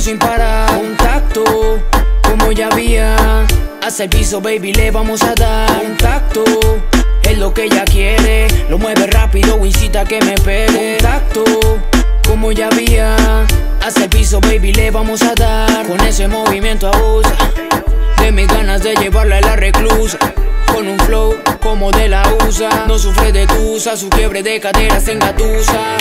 sin parar. Contacto, como ya había. Hacia el piso, baby, le vamos a dar. Contacto, es lo que ella quiere. Lo mueve rápido, incita que me pegue. Contacto, como ya había. Hacia el piso, baby, le vamos a dar. Con ese movimiento abusa de mis ganas de llevarla a la reclusa. Con un flow como de la USA. No sufre de tusa, su quiebre de cadera se engatusa.